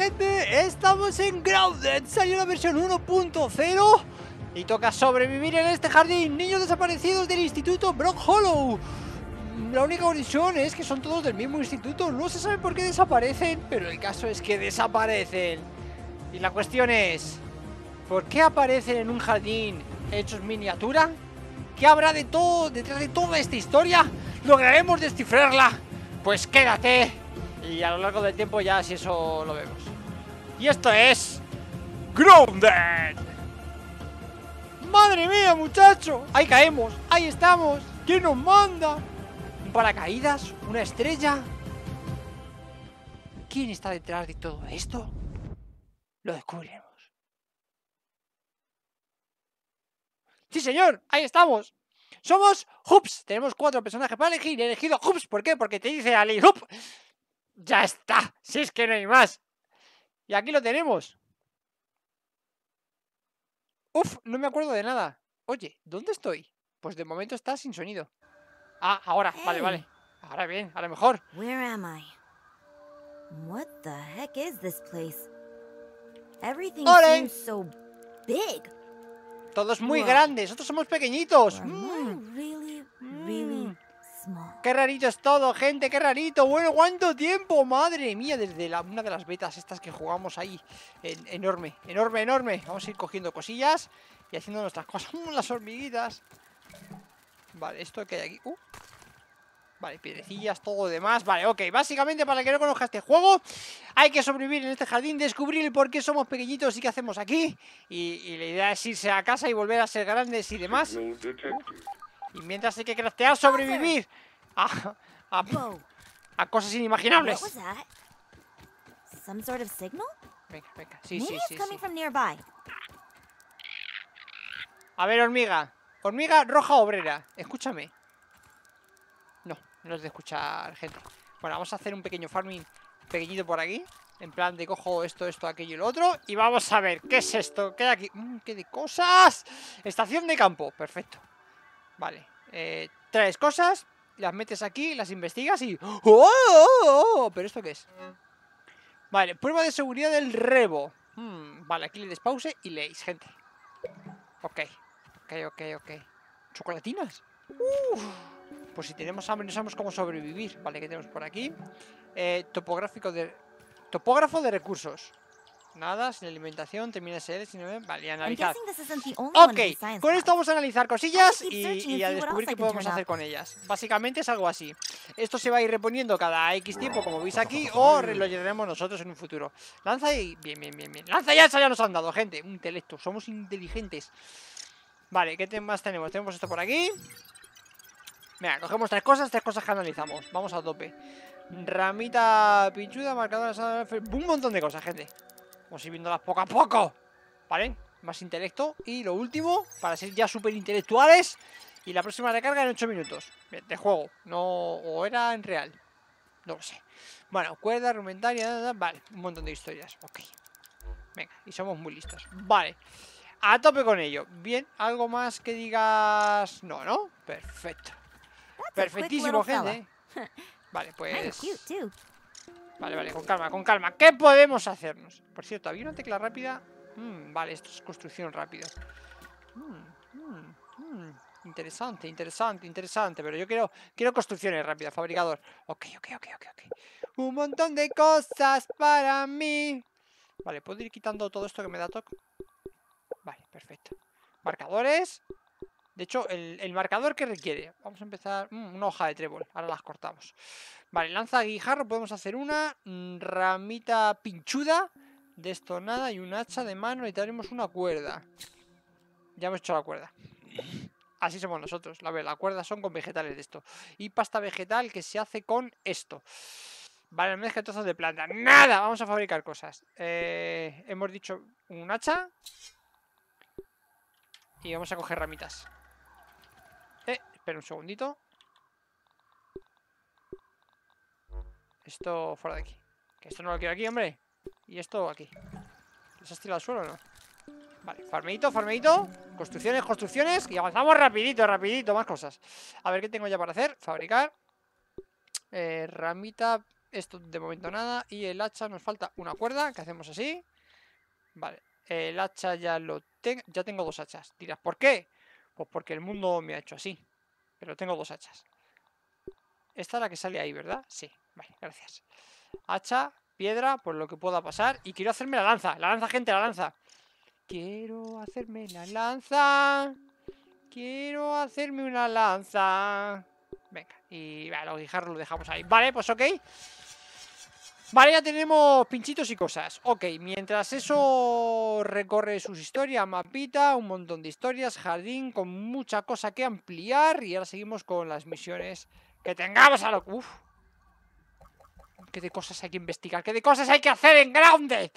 gente, estamos en Grounded, salió la versión 1.0 y toca sobrevivir en este jardín, niños desaparecidos del instituto Brock Hollow. La única condición es que son todos del mismo instituto, no se sabe por qué desaparecen, pero el caso es que desaparecen. Y la cuestión es, ¿por qué aparecen en un jardín hechos miniatura? ¿Qué habrá de todo detrás de toda esta historia? ¿Lograremos descifrarla? Pues quédate y a lo largo del tiempo ya si eso lo vemos. Y esto es... Grounded. Madre mía, muchacho. Ahí caemos. Ahí estamos. ¿Quién nos manda? ¿Un paracaídas? ¿Una estrella? ¿Quién está detrás de todo esto? Lo descubriremos. Sí, señor. Ahí estamos. Somos Hoops. Tenemos cuatro personajes para elegir. He elegido Hoops. ¿Por qué? Porque te dice Ali Hoop. Ya está, si es que no hay más. Y aquí lo tenemos. Uf, no me acuerdo de nada. Oye, ¿dónde estoy? Pues de momento está sin sonido. Ah, ahora, vale, vale. Ahora bien, ahora mejor. Where am I? What the heck is this place? Everything seems so big. Todos muy Wow. grandes, nosotros somos pequeñitos. Mm, I really, really mm. Qué rarito es todo, gente, qué rarito. Bueno, ¿cuánto tiempo? Madre mía, desde la- una de las betas estas que jugamos ahí. En- enorme, enorme, enorme. Vamos a ir cogiendo cosillas y haciendo nuestras cosas. Las hormiguitas. Vale, esto que hay aquí. Uh. Vale, piedrecillas, todo lo demás. Vale, ok. Básicamente, para el que no conozca este juego, hay que sobrevivir en este jardín, descubrir el por qué somos pequeñitos y qué hacemos aquí. Y, y la idea es irse a casa y volver a ser grandes y demás. Y mientras hay que craftear, sobrevivir a, a- cosas inimaginables. was that? Some sort of signal? Venga, venga. Sí, sí, sí. A ver, hormiga. Hormiga roja obrera. Escúchame. No, no es de escuchar gente. Bueno, vamos a hacer un pequeño farming pequeñito por aquí. En plan de cojo esto, esto, aquello y lo otro. Y vamos a ver, ¿qué es esto? ¿Qué hay aquí? Mm, ¡Qué de cosas! Estación de campo, perfecto. Vale. Eh, traes cosas, las metes aquí, las investigas y... ¡Oh, oh, oh! ¿Pero esto qué es? Vale, prueba de seguridad del rebo. Mm, vale, aquí le des pause y leéis, gente. Ok, ok, ok, ok. ¿Chocolatinas? Uf. Pues si tenemos hambre no sabemos cómo sobrevivir. Vale, ¿qué tenemos por aquí? Eh, topográfico de... Topógrafo de recursos. Nada, sin alimentación, termina SL, sin... Vale, y analizar. Ok, con esto vamos a analizar cosillas y, a descubrir qué podemos hacer con ellas. Básicamente es algo así. Esto se va a ir reponiendo cada X tiempo, como veis aquí, o lo llenaremos nosotros en un futuro. Lanza y... Bien, bien, bien, bien. Lanza ya, esa ya nos han dado, gente. Un intelecto, somos inteligentes. Vale, ¿qué más tenemos? Tenemos esto por aquí. Venga, cogemos tres cosas, tres cosas que analizamos. Vamos a tope. Ramita pinchuda, marcadora, un montón de cosas, gente. Vamos a ir viéndolas poco a poco. ¿Vale? Más intelecto. Y lo último, para ser ya súper intelectuales. Y la próxima recarga en 8 minutos. De juego. No. O era en real. No lo sé. Bueno, cuerda, argumentaria. Vale, un montón de historias. Ok. Venga, y somos muy listos. Vale. A tope con ello. Bien, algo más que digas. No, ¿no? Perfecto. Perfectísimo, gente. Vale, pues. Vale, vale, con calma, con calma. ¿Qué podemos hacernos? Por cierto, había una tecla rápida. Mm, vale, esto es construcción rápida. Mm, mm, mm. Interesante, interesante, interesante. Pero yo quiero, quiero construcciones rápidas, fabricador. Ok, ok, ok, ok, ok. Un montón de cosas para mí. Vale, ¿puedo ir quitando todo esto que me da toque? Vale, perfecto. Marcadores. De hecho, el, marcador que requiere. Vamos a empezar. mm, una hoja de trébol. Ahora las cortamos. Vale, lanza guijarro. Podemos hacer una. mm, ramita pinchuda. De esto nada. Y un hacha de mano. Y tenemos una cuerda. Ya hemos hecho la cuerda. Así somos nosotros. La, la cuerda son con vegetales de esto. Y pasta vegetal que se hace con esto. Vale, mezcla trozos de planta. ¡Nada! Vamos a fabricar cosas. Eh, hemos dicho un hacha. Y vamos a coger ramitas. Espera un segundito. Esto fuera de aquí. Que esto no lo quiero aquí, hombre. Y esto aquí. ¿Les has tirado al suelo o no? Vale, farmeito, farmeito. Construcciones, construcciones. Y avanzamos rapidito, rapidito. Más cosas. A ver qué tengo ya para hacer. Fabricar. Eh, ramita Esto de momento nada. Y el hacha nos falta una cuerda, que hacemos así. Vale. El hacha ya lo tengo. Ya tengo dos hachas. Dirás, ¿por qué? Pues porque el mundo me ha hecho así. Pero tengo dos hachas. Esta es la que sale ahí, ¿verdad? Sí. Vale, gracias. Hacha, piedra, por lo que pueda pasar. Y quiero hacerme la lanza. La lanza, gente, la lanza. Quiero hacerme la lanza. Quiero hacerme una lanza. Venga, y vale, los guijarros lo dejamos ahí. Vale, pues ok. Vale, ya tenemos pinchitos y cosas. Ok, mientras eso recorre sus historias, mapita, un montón de historias, jardín, con mucha cosa que ampliar. Y ahora seguimos con las misiones que tengamos a lo... Uf. ¿Qué de cosas hay que investigar? ¿Qué de cosas hay que hacer en grande?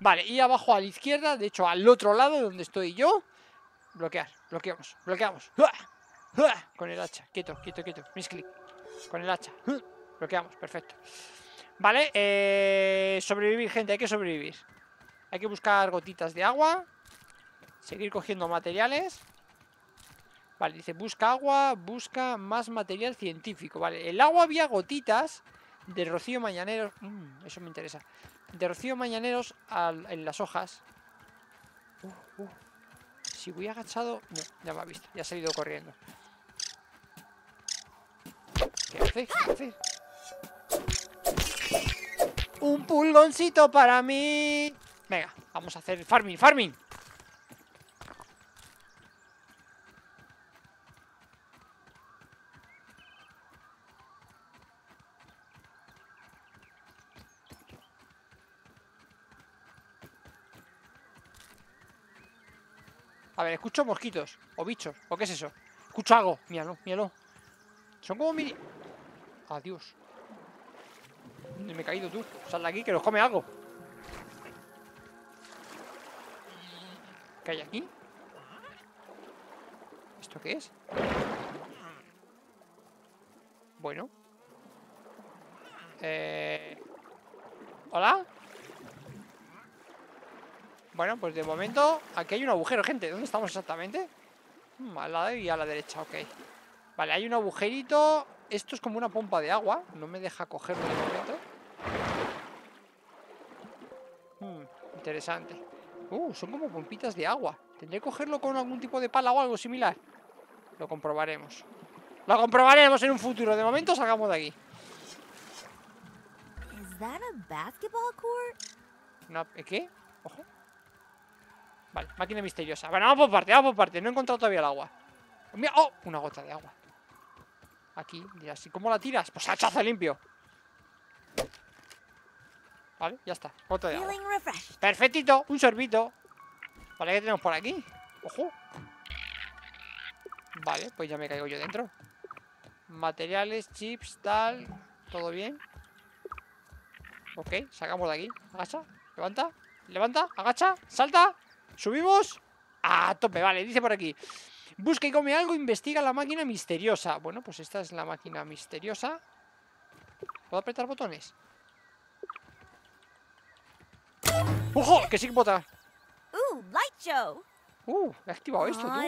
Vale, y abajo a la izquierda, de hecho al otro lado donde estoy yo. Bloquear, bloqueamos, bloqueamos. Con el hacha, quieto, quieto, quieto. Misclick. Con el hacha. Bloqueamos, perfecto. Vale, eh, sobrevivir, gente, hay que sobrevivir. Hay que buscar gotitas de agua. Seguir cogiendo materiales. Vale, dice, busca agua, busca más material científico. Vale, el agua había gotitas de rocío mañaneros. Mm, eso me interesa. De rocío mañaneros en las hojas. Uh, uh. Si voy agachado... No, ya me ha visto, ya ha salido corriendo. ¿Qué hace? ¿Qué hace? Un pulgoncito para mí. Venga, vamos a hacer farming, farming. A ver, escucho mosquitos O bichos, o qué es eso Escucho algo, míralo, míralo Son como mini... Adiós ¿Dónde me he caído tú? Sal de aquí, que nos come algo ¿Qué hay aquí? ¿Esto qué es? Bueno Eh... ¿Hola? Bueno, pues de momento aquí hay un agujero, gente. ¿Dónde estamos exactamente? Hmm, al lado y a la derecha, ok. Vale, hay un agujerito. Esto es como una pompa de agua. No me deja cogerlo de momento. Hmm, interesante. Uh, son como pompitas de agua. ¿Tendré que cogerlo con algún tipo de pala o algo similar? Lo comprobaremos. Lo comprobaremos en un futuro. De momento salgamos de aquí. ¿Qué? Ojo. Vale, máquina misteriosa. Bueno, vamos por parte, vamos por parte. No he encontrado todavía el agua. Mira, ¡oh! Una gota de agua. Aquí, y así. ¿Cómo la tiras? Pues hachazo limpio. Vale, ya está. Gota de agua. Perfectito, un sorbito. Vale, ¿qué tenemos por aquí? Ojo. Vale, pues ya me caigo yo dentro. Materiales, chips, tal. ¿Todo bien? Ok, sacamos de aquí. Agacha, levanta, levanta, agacha, salta. ¿Subimos? A tope, vale, dice por aquí Busca y come algo, investiga la máquina misteriosa Bueno, pues esta es la máquina misteriosa ¿Puedo apretar botones? ¡Ojo! Que sí puedo Uh, light show. Uh, he activado esto, tú.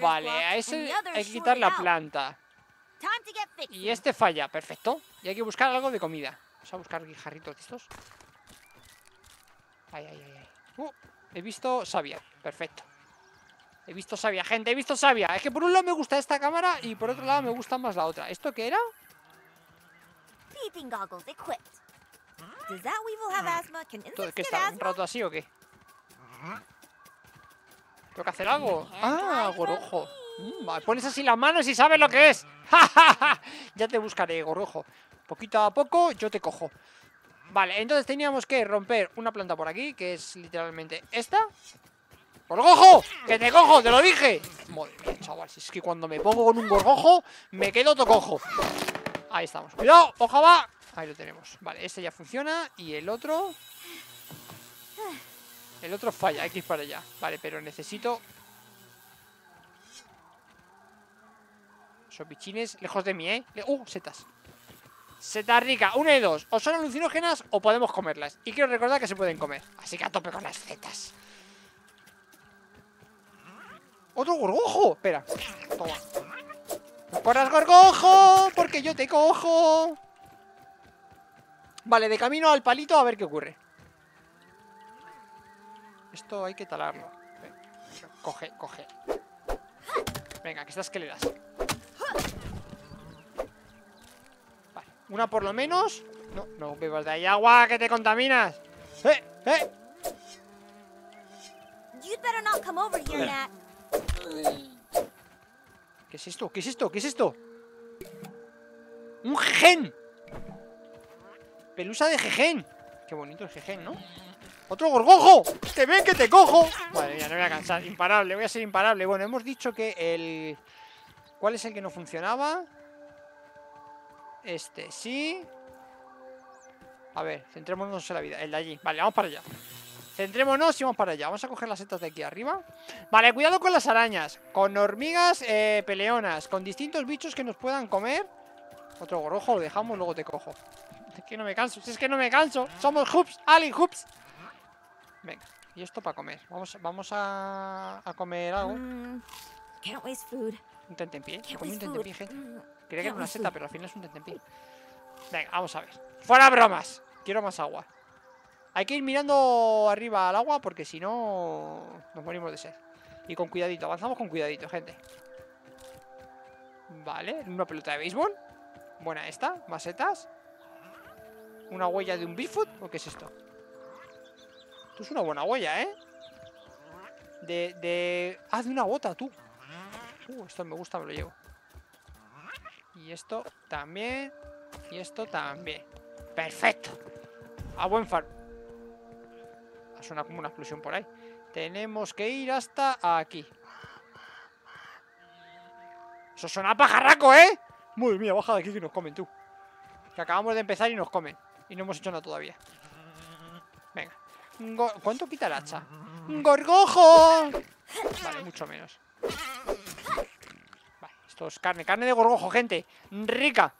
Vale, a ese hay que quitar la planta Y este falla, perfecto Y hay que buscar algo de comida Vamos a buscar guijarritos de estos Ay, ay, ay. Uh, he visto sabia. Perfecto. He visto sabia, gente, he visto sabia. Es que por un lado me gusta esta cámara y por otro lado me gusta más la otra. ¿Esto qué era? ¿Qué está? ¿Un rato así o qué? ¿Tengo que hacer algo? Ah, gorrojo. Mm, pones así las manos y sabes lo que es. ya te buscaré, gorrojo. Poquito a poco yo te cojo. Vale, entonces teníamos que romper una planta por aquí, que es literalmente esta. ¡Gorgojo! ¡Que te cojo! ¡Te lo dije! Madre mía, chaval, si es que cuando me pongo con un gorgojo, me quedo tocojo. Ahí estamos. ¡Cuidado! ¡Oja va! Ahí lo tenemos. Vale, este ya funciona. Y el otro... El otro falla, X para allá. Vale, pero necesito... Esos bichines lejos de mí, ¿eh? ¡Uh! Setas. Seta rica, una de dos. O son alucinógenas o podemos comerlas. Y quiero recordar que se pueden comer. Así que a tope con las setas. ¡Otro gorgojo! Espera. Toma. ¡No corras, gorgojo! Porque yo te cojo. Vale, de camino al palito a ver qué ocurre. Esto hay que talarlo. Venga, coge, coge. Venga, que estás que le das. Vale, una por lo menos. No, no bebas de ahí agua, que te contaminas. ¡Eh! ¡Eh! ¿Qué es esto? ¿Qué es esto? ¿Qué es esto? ¡Un jejen! Pelusa de jejen. Qué bonito el jejen, ¿no? ¡Otro gorgojo! ¡Que ven que te cojo! Madre mía, no voy a cansar. Imparable, voy a ser imparable. Bueno, hemos dicho que el... ¿Cuál es el que no funcionaba? Este, sí. A ver, centrémonos en la vida. El de allí. Vale, vamos para allá. Centrémonos y vamos para allá. Vamos a coger las setas de aquí arriba. Vale, cuidado con las arañas. Con hormigas eh, peleonas. Con distintos bichos que nos puedan comer. Otro gorrojo lo dejamos, luego te cojo. Es que no me canso, si es que no me canso. Somos hoops, Ali hoops. Venga, y esto para comer. Vamos, vamos a, a comer algo. Mm. Un tentempié. Comí un tentempié, gente. Creía que era una seta, pero al final es un tentempié. Venga, vamos a ver. ¡Fuera bromas! Quiero más agua. Hay que ir mirando arriba al agua porque si no nos morimos de sed. Y con cuidadito, avanzamos con cuidadito, gente. Vale, una pelota de béisbol. Buena esta, más setas. Una huella de un Bigfoot. ¿O qué es esto? Esto es una buena huella, ¿eh? De, de... Ah, de una bota, tú. Uh, esto me gusta, me lo llevo. Y esto también. Y esto también. Perfecto. A buen far. Ha sonado como una explosión por ahí. Tenemos que ir hasta aquí. Eso suena pajarraco, ¿eh? Madre mía, baja de aquí que nos comen, tú. Que acabamos de empezar y nos comen. Y no hemos hecho nada todavía. Venga. Go- ¿Cuánto quita el hacha? ¡Gorgojo! Vale, mucho menos. Vale, esto es carne. Carne de gorgojo, gente. Rica.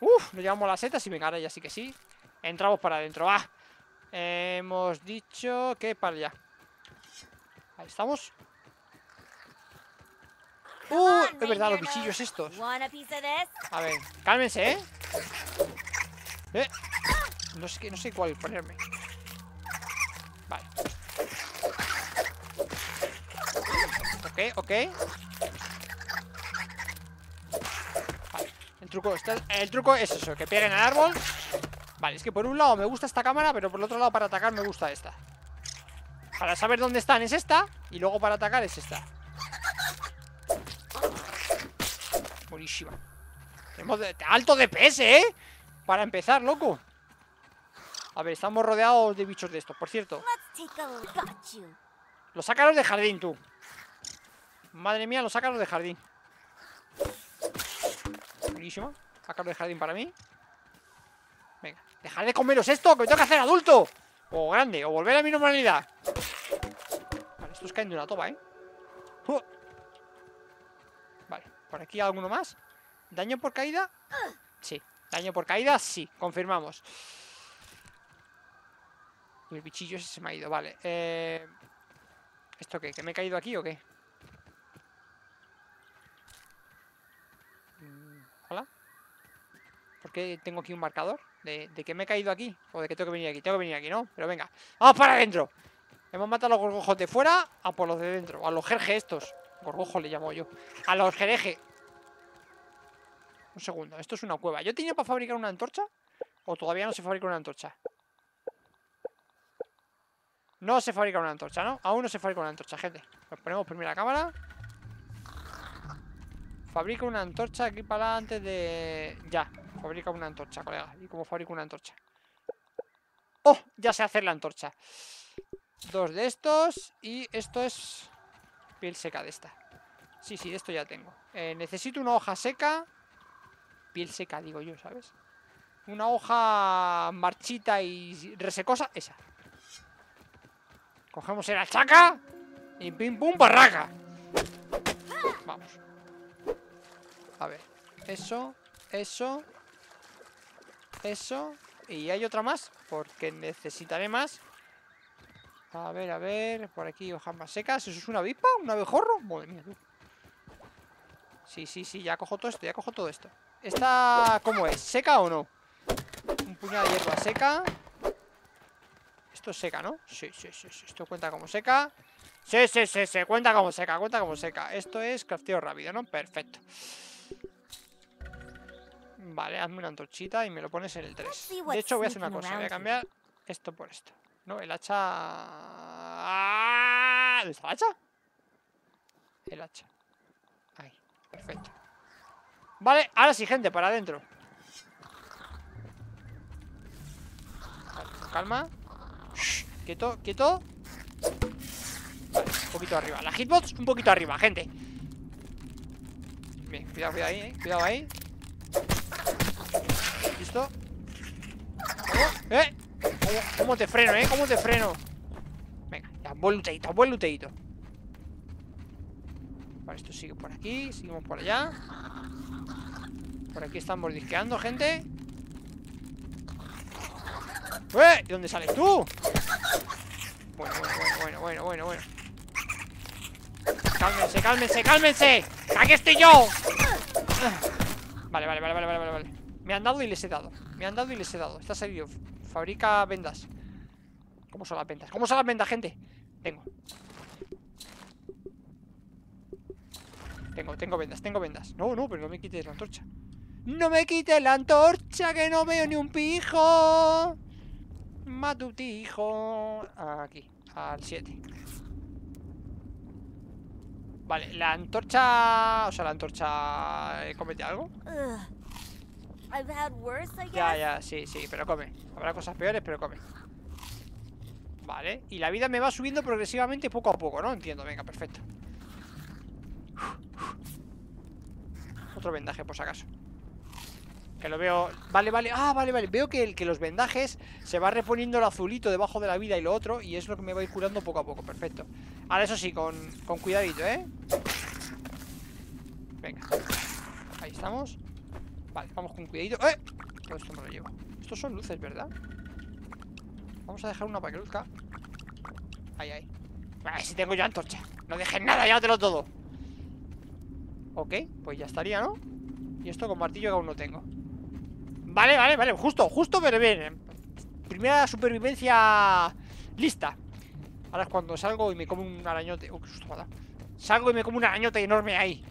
Uf, nos llevamos las setas y venga, ahora ya sí que sí. Entramos para adentro. ¡Ah! Hemos dicho que para allá. Ahí estamos. ¡Uh! Es verdad, los bichillos estos. A ver, cálmense, ¿eh? ¿Eh? No sé, no sé cuál ponerme. Vale. Ok, ok. Vale. El truco, está, el truco es eso, que peguen al árbol. Vale, es que por un lado me gusta esta cámara, pero por el otro lado para atacar me gusta esta. Para saber dónde están es esta, y luego para atacar es esta. Buenísima. Tenemos de- alto DPS, ¿eh? Para empezar, loco. A ver, estamos rodeados de bichos de estos. Por cierto, los sácaros de jardín, tú. Madre mía, los sácaros de jardín. Buenísimo. Sácaros de jardín para mí. Venga, dejad de comeros esto, que me tengo que hacer adulto. O grande, o volver a mi normalidad. Vale, estos caen de una toba, ¿eh? ¡Uh! Vale, por aquí alguno más. ¿Daño por caída? Sí. Daño por caída, sí. Confirmamos. El bichillo ese se me ha ido, vale. Eh... ¿Esto qué? ¿Que me he caído aquí o qué? Mm, ¿Hola? ¿Por qué tengo aquí un marcador? ¿De, de que me he caído aquí? ¿O de que tengo que venir aquí? Tengo que venir aquí, ¿no? Pero venga. ¡Vamos para adentro! Hemos matado a los gorgojos de fuera a por los de dentro. A los jerje estos. Gorgojo le llamo yo. A los jereje. Un segundo. Esto es una cueva. ¿Yo tenía para fabricar una antorcha? ¿O todavía no se fabrica una antorcha? No se fabrica una antorcha, ¿no? Aún no se fabrica una antorcha, gente. Nos ponemos primera cámara. Fabrica una antorcha aquí para antes de... Ya, fabrica una antorcha, colega. ¿Y cómo fabrico una antorcha? ¡Oh! Ya sé hacer la antorcha. Dos de estos. Y esto es... Piel seca de esta. Sí, sí, esto ya tengo. Eh, necesito una hoja seca. Piel seca, digo yo, ¿sabes? Una hoja marchita y resecosa. Esa. Cogemos el hachaca y pim pum barraca. Vamos. A ver. Eso, eso, eso. Y hay otra más, porque necesitaré más. A ver, a ver. Por aquí hojas más secas. ¿Eso es una avispa? ¿Un abejorro? Madre mía, tú. Sí, sí, sí, ya cojo todo esto, ya cojo todo esto. ¿Esta cómo es? ¿Seca o no? Un puñado de hierba seca. Esto es seca, ¿no? Sí, sí, sí, sí. Esto cuenta como seca. Sí, sí, sí, sí. Cuenta como seca, cuenta como seca. Esto es crafteo rápido, ¿no? Perfecto. Vale, hazme una antorchita y me lo pones en el 3. De hecho, voy a hacer una cosa. Voy a cambiar esto por esto. No, el hacha... ¡Ah! ¿Dónde está el hacha? El hacha. Ahí, perfecto. Vale, ahora sí, gente, para adentro. Calma. Quieto, quieto. Vale, un poquito arriba. La hitbox un poquito arriba, gente. Bien, cuidado, cuidado ahí, eh. Cuidado ahí. ¿Listo? ¿Cómo? ¡Eh! ¿Cómo, ¿Cómo, te freno, eh? ¿Cómo te freno? Venga, ya, buen luteito, buen luteito. Vale, esto sigue por aquí, seguimos por allá. Por aquí estamos disqueando, gente. ¡Eh! ¿De dónde sales tú? Bueno, bueno, bueno, bueno, bueno, bueno. Cálmense, cálmense, cálmense. ¡Aquí estoy yo! Vale, vale, vale, vale, vale, vale. Me han dado y les he dado. Me han dado y les he dado. Está salido. Fabrica vendas. ¿Cómo son las vendas? ¿Cómo son las vendas, gente? Tengo. Tengo, tengo vendas, tengo vendas. No, no, pero no me quites la antorcha. ¡No me quites la antorcha! ¡Que no veo ni un pijo! Matutijo. Aquí, al 7. Vale, la antorcha... O sea, la antorcha... ¿eh, ¿Comete algo? Ya, ya, sí, sí, pero come Habrá cosas peores, pero come Vale, y la vida me va subiendo progresivamente poco a poco, ¿no? Entiendo, venga, perfecto Otro vendaje, por si acaso. Que lo veo... Vale, vale, ah, vale, vale. Veo que, el, que los vendajes se va reponiendo el azulito debajo de la vida y lo otro Y es lo que me va a ir curando poco a poco, perfecto. Ahora eso sí, con, con cuidadito, ¿eh? Venga. Ahí estamos. Vale, vamos con cuidadito. ¡Eh! Todo esto me lo llevo. Estos son luces, ¿verdad? Vamos a dejar una para que luzca. Ahí, ahí. Si tengo yo antorcha. No dejes nada, llévatelo todo Ok, pues ya estaría, ¿no? Y esto con martillo que aún no tengo. Vale, vale, vale Justo, justo, pero bien Primera supervivencia lista. Ahora es cuando salgo y me como un arañote. Oh, qué susto me Salgo y me como un arañote enorme ahí.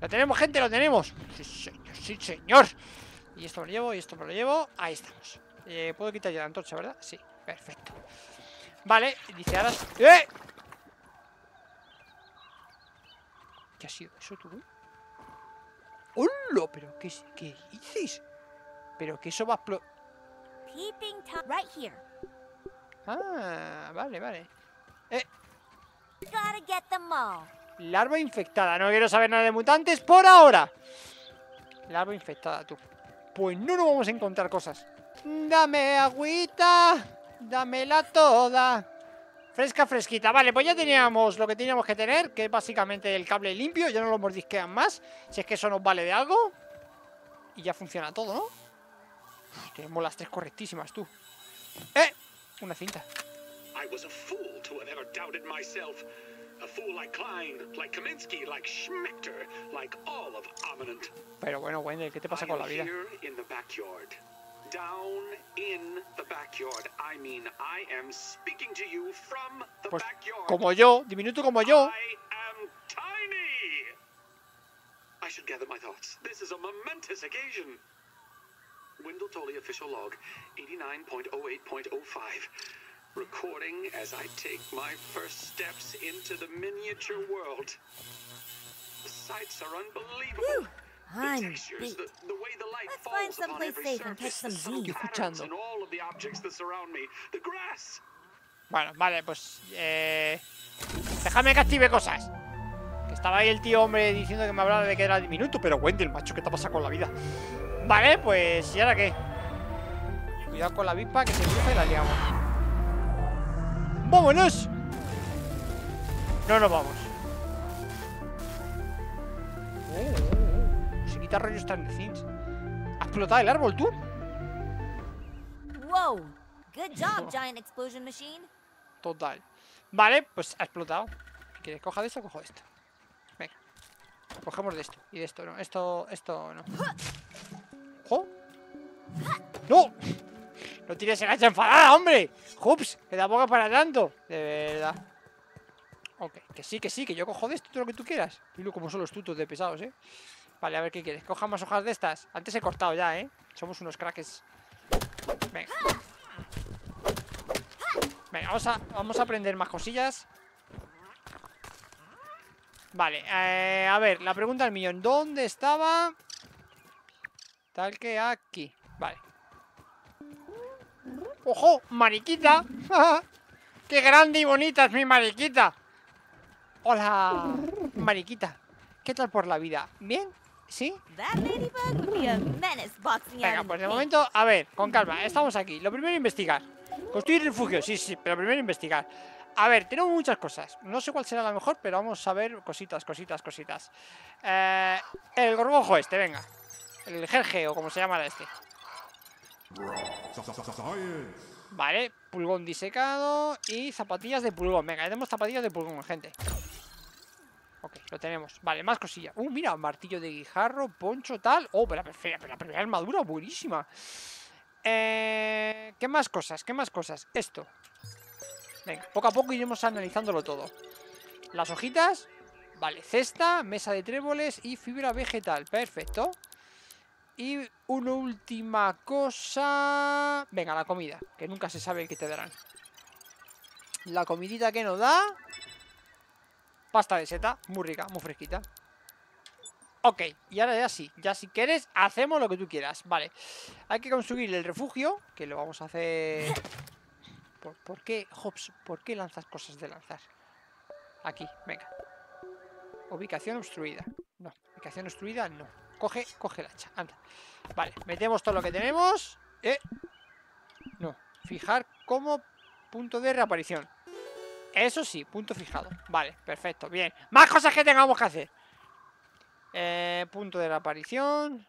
¿Lo tenemos, gente? ¿Lo tenemos? Sí, señor, sí, señor. Y esto me lo llevo, y esto me lo llevo. Ahí estamos. Eh, Puedo quitar ya la antorcha, ¿verdad? Sí, perfecto. Vale, dice ahora... ¡Eh! ¿Qué ha sido eso, tú? ¡Hola! ¿Pero qué, qué dices? ¿Pero que eso va a explotar? Right here. Ah, vale, vale Eh Gotta get them all. Larva infectada. No quiero saber nada de mutantes por ahora. Larva infectada, tú. Pues no nos vamos a encontrar cosas. Dame agüita. Dámela toda. Fresca, fresquita. Vale, pues ya teníamos lo que teníamos que tener, que es básicamente el cable limpio. Ya no lo mordisquean más. Si es que eso nos vale de algo. Y ya funciona todo, ¿no? tenemos las tres correctísimas, tú. ¡Eh! Una cinta. I was a fool to have ever doubted myself. A fool like Klein, like Kaminsky, like Schmechter, like all of Ominent. Pero bueno, Wendell, ¿qué te pasa con la vida? in the backyard. Down in the backyard. I mean, I am speaking to you from the pues, backyard. Como yo, diminuto como yo. I am tiny. I should gather my thoughts. This is a momentous occasion. Wendell Tolley official log 89.08.05 recording as I take my first steps into the miniature world. The sights are unbelievable. I'm light Let's find someplace safe and catch some Z's. Escuchando. And all of the objects that surround me. The grass. Bueno, vale, pues eh, déjame que active cosas. Que estaba ahí el tío hombre diciendo que me hablaba de que era diminuto, pero Wendell, macho, ¿qué te pasa con la vida? Vale, pues ¿y ahora qué? Cuidado con la avispa que se cruza y la liamos. ¡Vámonos! No nos vamos. Oh, quita rollos tan Things. ¿Ha explotado el árbol, tú? Wow. Good job, giant explosion machine. Total. Vale, pues ha explotado. ¿Quieres coja de esto? Cojo esto. Venga. cogemos de esto y de esto, no. Esto, esto no. ¡Jo! ¡No! No tires el hacha enfadada, hombre. ¡Jups! Que tampoco para tanto. De verdad. Ok, que sí, que sí, que yo cojo de esto todo lo que tú quieras. Mira como son los tutos de pesados, ¿eh? Vale, a ver qué quieres. Coja más hojas de estas. Antes he cortado ya, ¿eh? Somos unos crackers. Venga. Venga, vamos a, vamos a aprender más cosillas. Vale, eh, a ver, la pregunta del millón. ¿Dónde estaba? Tal que aquí. Vale. ¡Ojo! ¡Mariquita! ¡Qué grande y bonita es mi mariquita! ¡Hola! Mariquita. ¿Qué tal por la vida? ¿Bien? ¿Sí? Venga, pues de momento, a ver, con calma, estamos aquí. Lo primero, investigar. Construir refugio, sí, sí, pero primero investigar. A ver, tenemos muchas cosas. No sé cuál será la mejor, pero vamos a ver cositas, cositas, cositas. Eh, el gorgojo este, venga. El jerje, o como se llama este. Vale, pulgón disecado y zapatillas de pulgón. Venga, tenemos zapatillas de pulgón, gente. Ok, lo tenemos. Vale, más cosillas. Uh, mira, martillo de guijarro, poncho, tal. Oh, pero la, pero la primera armadura, buenísima. Eh, ¿Qué más cosas? ¿Qué más cosas? Esto. Venga, poco a poco iremos analizándolo todo. Las hojitas. Vale, cesta, mesa de tréboles y fibra vegetal. Perfecto. Y una última cosa... Venga, la comida, que nunca se sabe qué te darán. La comidita que nos da... Pasta de seta, muy rica, muy fresquita. Ok, y ahora ya sí, ya si quieres, hacemos lo que tú quieras. Vale, hay que construir el refugio, que lo vamos a hacer... ¿Por, por qué, Hobbs, por qué lanzas cosas de lanzar? Aquí, venga. Ubicación obstruida. No, ubicación obstruida, no. Coge, coge el hacha, anda. Vale, metemos todo lo que tenemos. Eh. No, fijar como punto de reaparición. Eso sí, punto fijado. Vale, perfecto, bien. Más cosas que tengamos que hacer. Eh, punto de reaparición.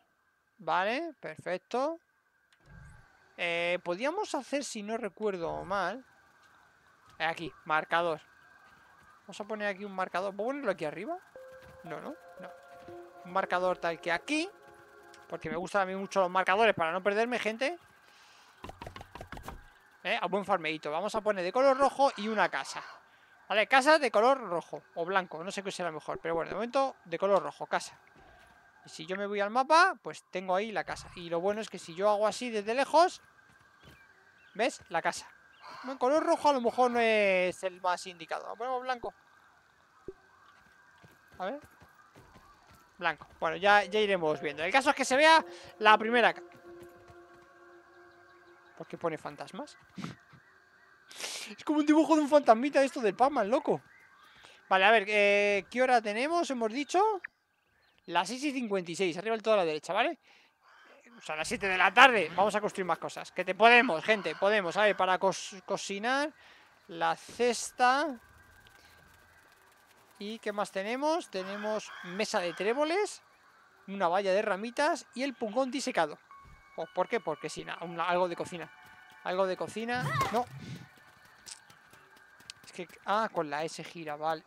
Vale, perfecto. Eh, podríamos hacer, si no recuerdo mal. Aquí, marcador. Vamos a poner aquí un marcador. ¿Puedo ponerlo aquí arriba? No, no, no. Un marcador tal que aquí. Porque me gustan a mí mucho los marcadores para no perderme, gente. ¿Eh? Buen farmeito. Vamos a poner de color rojo y una casa. Vale, casa de color rojo o blanco. No sé qué será mejor. Pero bueno, de momento de color rojo, casa. Y si yo me voy al mapa, pues tengo ahí la casa. Y lo bueno es que si yo hago así desde lejos... ¿Ves? La casa. En color rojo a lo mejor no es el más indicado. Ponemos blanco. A ver. Blanco. Bueno, ya, ya iremos viendo. El caso es que se vea la primera... ¿Por qué pone fantasmas? Es como un dibujo de un fantasmita esto del Pac-Man, loco. Vale, a ver, eh, ¿qué hora tenemos? Hemos dicho... Las 6 y 56, arriba del todo a la derecha, ¿vale? O sea, las 7 de la tarde vamos a construir más cosas. Que te podemos, gente, podemos. A ver, para cocinar, la cesta... ¿Y qué más tenemos? Tenemos mesa de tréboles, una valla de ramitas y el pungón disecado. ¿O ¿Por qué? Porque sí, algo de cocina. Algo de cocina. No. Que... Ah, con la S gira, vale.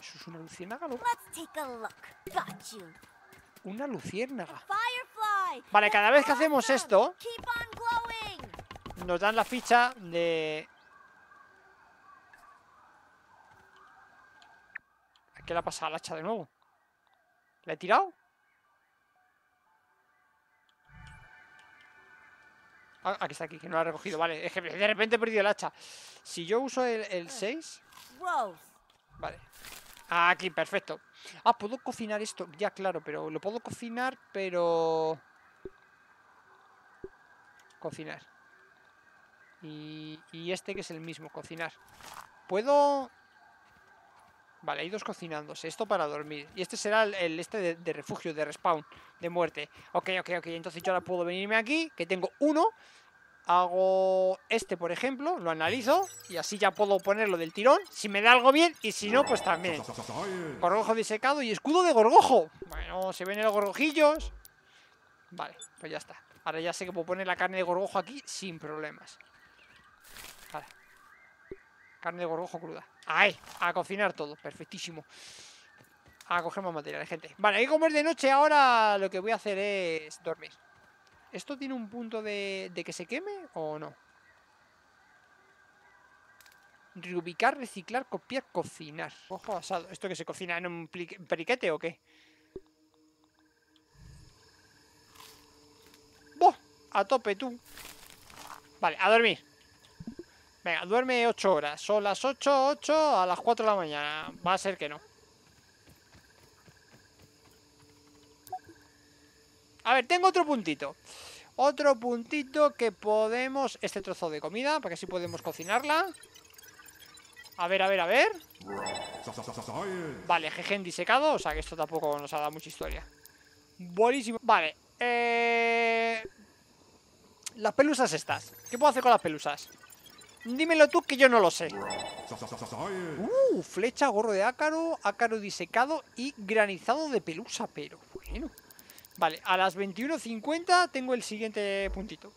¿Eso es una luciérnaga? loco? Let's take a look. Got you. Una luciérnaga. Firefly. Vale, cada vez que hacemos Awesome. esto, nos dan la ficha de... ¿A qué le ha pasado al hacha de nuevo? ¿La he tirado? Ah, aquí está aquí, que no la he recogido. Vale, es que de repente he perdido el hacha. Si yo uso el, el 6... Rose. Vale. Aquí, perfecto. Ah, puedo cocinar esto. Ya, claro, pero lo puedo cocinar, pero... Cocinar. Y, y este que es el mismo, cocinar. Puedo... Vale, hay dos cocinándose. Esto para dormir. Y este será el, este de, de refugio, de respawn, de muerte. Ok, ok, ok. Entonces yo ahora puedo venirme aquí, que tengo uno. Hago este, por ejemplo, lo analizo y así ya puedo ponerlo del tirón. Si me da algo bien y si no, pues también. Gorgojo disecado y escudo de gorgojo. Bueno, se ven los gorgojillos. Vale, pues ya está. Ahora ya sé que puedo poner la carne de gorgojo aquí sin problemas. Carne de gorgojo cruda. ¡Ay! A cocinar todo, perfectísimo. A coger más materiales, gente. Vale, ahí como es de noche, ahora lo que voy a hacer es dormir. ¿Esto tiene un punto de, de que se queme o no? Reubicar, reciclar, copiar, cocinar. Ojo asado. ¿Esto que se cocina en un periquete o qué? ¡Boh! A tope tú. Vale, a dormir. Venga, duerme 8 horas. Son las 8, 8 a las 4 de la mañana. Va a ser que no. A ver, tengo otro puntito. Otro puntito que podemos... Este trozo de comida, para que así podemos cocinarla. A ver, a ver, a ver. Vale, jejen disecado, o sea que esto tampoco nos ha dado mucha historia. Buenísimo. Vale. Eh... Las pelusas estas. ¿Qué puedo hacer con las pelusas? Dímelo tú que yo no lo sé. Uh, flecha, gorro de ácaro, ácaro disecado y granizado de pelusa, pero bueno. Vale, a las 21.50 tengo el siguiente puntito.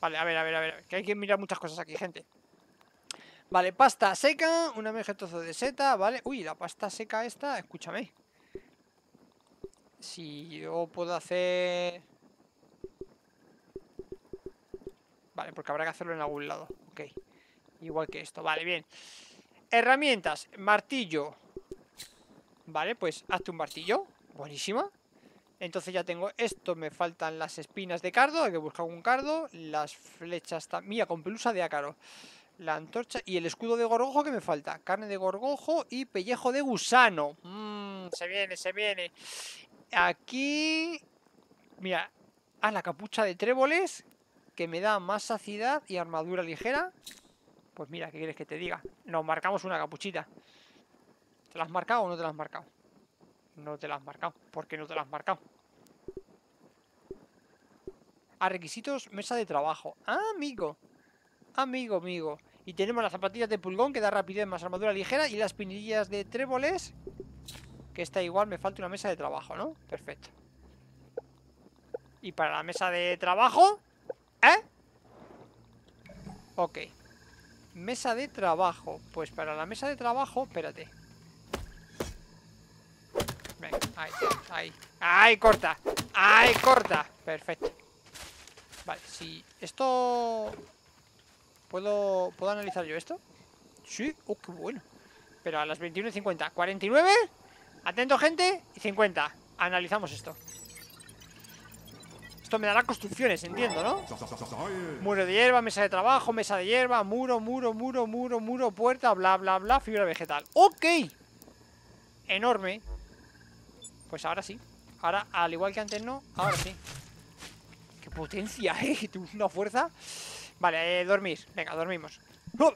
Vale, a ver, a ver, a ver, que hay que mirar muchas cosas aquí, gente. Vale, pasta seca, una trozo de seta, vale. Uy, la pasta seca esta, escúchame. Si yo puedo hacer... Vale, porque habrá que hacerlo en algún lado. Ok. Igual que esto, vale, bien. Herramientas, martillo. Vale, pues hazte un martillo. Buenísima. Entonces ya tengo esto, me faltan las espinas de cardo, hay que buscar un cardo, las flechas también, con pelusa de ácaro la antorcha y el escudo de gorgojo que me falta. Carne de gorgojo y pellejo de gusano. Mmm, se viene, se viene. Aquí... Mira, a la capucha de tréboles que me da más saciedad y armadura ligera. Pues mira, ¿qué quieres que te diga? Nos marcamos una capuchita. ¿Te la has marcado o no te la has marcado? No te la has marcado. ¿Por qué no te la has marcado? A requisitos, mesa de trabajo. Ah, amigo. Amigo, amigo. Y tenemos las zapatillas de pulgón que da rapidez más armadura ligera y las pinillas de tréboles. Que está igual, me falta una mesa de trabajo, ¿no? Perfecto. Y para la mesa de trabajo... ¿Eh? Ok. Mesa de trabajo. Pues para la mesa de trabajo... Espérate. Venga, ahí, ahí. ¡Ahí, corta! ¡Ahí, corta! Perfecto. Vale, si esto ¿Puedo, ¿Puedo analizar yo esto? Sí, oh, qué bueno Pero a las 21 y 50 49 Atento gente Y 50 Analizamos esto Esto me dará construcciones, entiendo, ¿no? Muro de hierba, mesa de trabajo Mesa de hierba, muro, muro, muro, muro, muro Puerta, bla, bla, bla Fibra vegetal Ok Enorme Pues ahora sí Ahora, al igual que antes no Ahora sí Qué potencia, eh Una fuerza Vale, eh, dormir. Venga, dormimos. ¡No!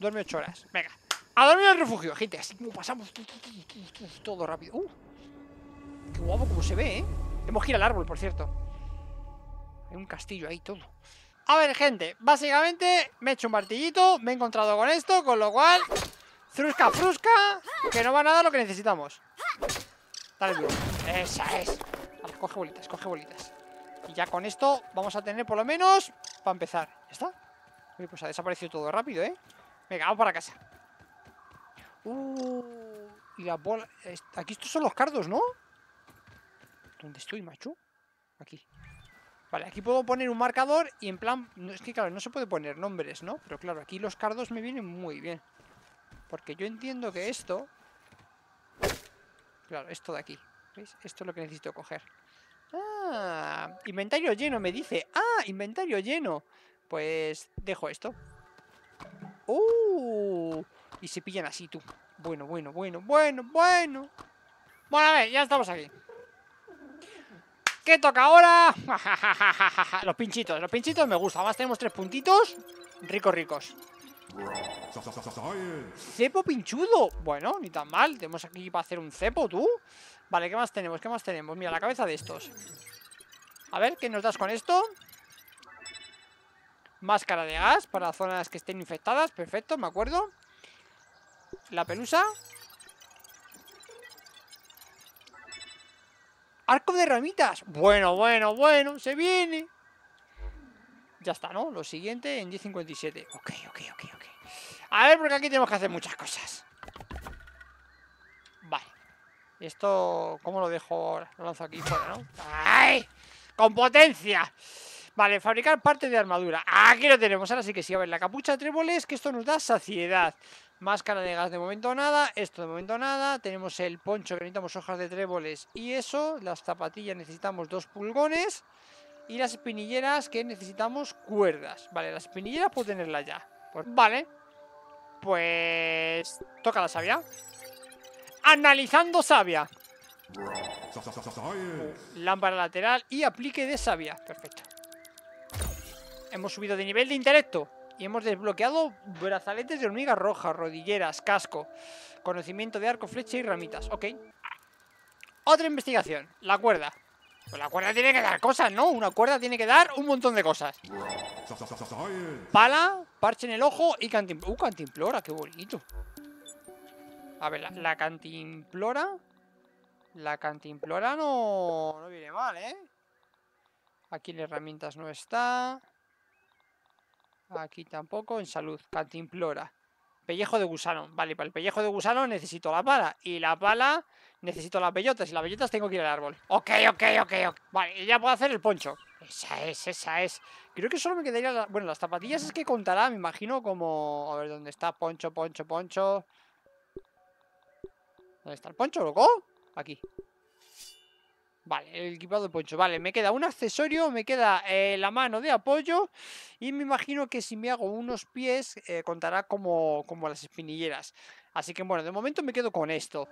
Duerme ocho horas. Venga. A dormir al refugio, gente. Así como pasamos todo rápido. Uh, qué guapo como se ve, ¿eh? Hemos girado el árbol, por cierto. Un castillo ahí, todo. A ver, gente. Básicamente me he hecho un martillito. Me he encontrado con esto, con lo cual... Frusca, frusca. Que no va a dar lo que necesitamos. Dale duro. Esa es. Vale, coge bolitas, coge bolitas. Y ya con esto vamos a tener por lo menos para empezar. ¿Ya está? Uy, pues ha desaparecido todo rápido, ¿eh? Venga, vamos para casa. Uh, y la bola... Aquí estos son los cardos, ¿no? ¿Dónde estoy, macho? Aquí. Vale, aquí puedo poner un marcador y en plan... Es que claro, no se puede poner nombres, ¿no? Pero claro, aquí los cardos me vienen muy bien. Porque yo entiendo que esto... Claro, esto de aquí. ¿Veis? Esto es lo que necesito coger. Ah, inventario lleno, me dice. Ah, inventario lleno. Pues dejo esto. Uh, y se pillan así, tú. Bueno, bueno, bueno, bueno, bueno. Bueno, a ver, ya estamos aquí. ¿Qué toca ahora? los pinchitos, los pinchitos me gustan. Además tenemos tres puntitos ricos, ricos. Cepo pinchudo. Bueno, ni tan mal. Tenemos aquí para hacer un cepo, tú. Vale, ¿qué más tenemos? ¿Qué más tenemos? Mira, la cabeza de estos. A ver, ¿qué nos das con esto? Máscara de gas para zonas que estén infectadas. Perfecto, me acuerdo. La pelusa. Arco de ramitas. Bueno, bueno, bueno. Se viene. Ya está, ¿no? Lo siguiente en 10.57. Ok, ok, ok, ok. A ver, porque aquí tenemos que hacer muchas cosas. Vale. Esto, ¿cómo lo dejo ahora? Lo lanzo aquí fuera, ¿no? ¡Ay! ¡Con potencia! Vale, fabricar parte de armadura. Aquí lo tenemos. Ahora sí que sí. A ver, la capucha de tréboles, que esto nos da saciedad. Máscara de gas de momento nada. Esto de momento nada. Tenemos el poncho que necesitamos hojas de tréboles y eso. Las zapatillas necesitamos dos pulgones. Y las espinilleras que necesitamos cuerdas. Vale, las espinilleras puedo tenerlas ya. Pues vale. Pues... Toca la savia. Analizando savia. Lámpara lateral y aplique de savia. Perfecto. Hemos subido de nivel de intelecto. Y hemos desbloqueado brazaletes de hormiga roja, rodilleras, casco, conocimiento de arco, flecha y ramitas. Ok. Otra investigación. La cuerda. Pues la cuerda tiene que dar cosas, ¿no? Una cuerda tiene que dar un montón de cosas. Pala, parche en el ojo y cantimplora. Uh, cantimplora, qué bonito. A ver, la, la cantimplora. La cantimplora no, no viene mal, ¿eh? Aquí en herramientas no está. Aquí tampoco, en salud, cantimplora. Pellejo de gusano. Vale, para el pellejo de gusano necesito la pala. Y la pala necesito las bellotas. Y las bellotas tengo que ir al árbol. Ok, ok, ok, ok. Vale, y ya puedo hacer el poncho. Esa es, esa es. Creo que solo me quedaría... la- Bueno, las zapatillas es que contará, me imagino, como... A ver, ¿dónde está? Poncho, poncho, poncho. ¿Dónde está el poncho, loco? Aquí. Vale, el equipado de poncho. Vale, me queda un accesorio, me queda eh, la mano de apoyo y me imagino que si me hago unos pies eh, contará como, como las espinilleras. Así que bueno, de momento me quedo con esto.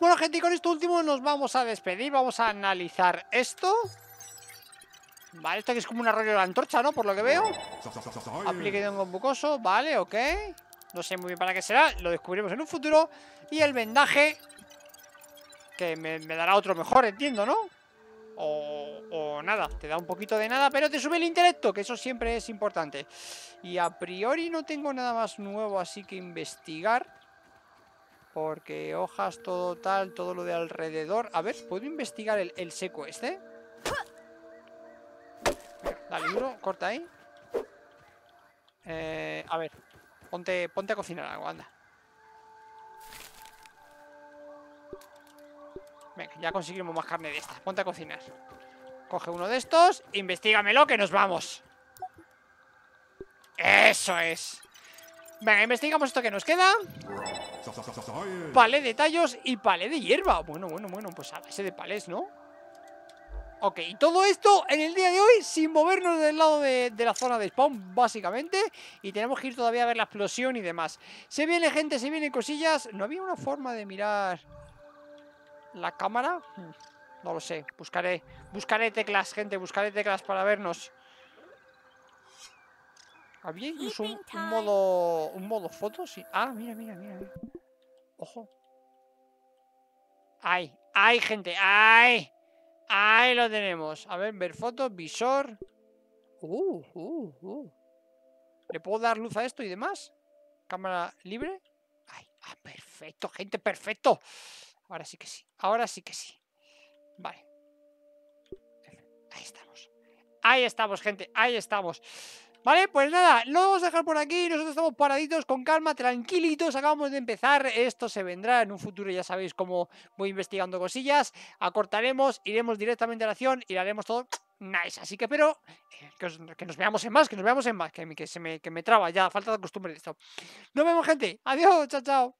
Bueno, gente, y con esto último nos vamos a despedir. Vamos a analizar esto. Vale, esto que es como un arroyo de la antorcha, ¿no? Por lo que veo. Aplique de hongo bucoso, vale, ok. No sé muy bien para qué será, lo descubriremos en un futuro. Y el vendaje, que me, dará otro mejor, entiendo, ¿no? O, nada, te da un poquito de nada, pero te sube el intelecto, que eso siempre es importante. Y a priori no tengo nada más nuevo así que investigar. Porque hojas, todo tal, todo lo de alrededor. A ver, ¿puedo investigar el, el seco este? Dale, duro, corta ahí. Eh, a ver, ponte, ponte a cocinar algo, anda. Venga, ya conseguimos más carne de esta. Ponte a cocinar. Coge uno de estos, investigamelo que nos vamos. Eso es. Venga, investigamos esto que nos queda. Palé de tallos y palé de hierba. Bueno, bueno, bueno, pues a base de palés, ¿no? Ok, y todo esto en el día de hoy sin movernos del lado de, de la zona de spawn, básicamente. Y tenemos que ir todavía a ver la explosión y demás. Se viene gente, se vienen cosillas. ¿No había una forma de mirar la cámara? Hmm, No lo sé. Buscaré, buscaré teclas, gente, buscaré teclas para vernos. Había incluso un, modo, un modo foto, sí. Ah, mira, mira, mira, mira. Ojo. ¡Ay! ¡Ay, gente! ¡Ay! Ahí lo tenemos. A ver, ver fotos, visor. Uh, uh, uh. ¿Le puedo dar luz a esto y demás? ¿Cámara libre? Ay, ah, perfecto, gente, perfecto. Ahora sí que sí. Ahora sí que sí. Vale. Ahí estamos. Ahí estamos, gente. Ahí estamos. Vale, pues nada, lo vamos a dejar por aquí. Nosotros estamos paraditos, con calma, tranquilitos. Acabamos de empezar. Esto se vendrá en un futuro, ya sabéis cómo voy investigando cosillas. Acortaremos, iremos directamente a la acción y lo haremos todo nice. Así que espero eh, que, que nos veamos en más, que nos veamos en más. Que, que se me, que me traba ya, falta de costumbre de esto. Nos vemos, gente. Adiós, chao, chao.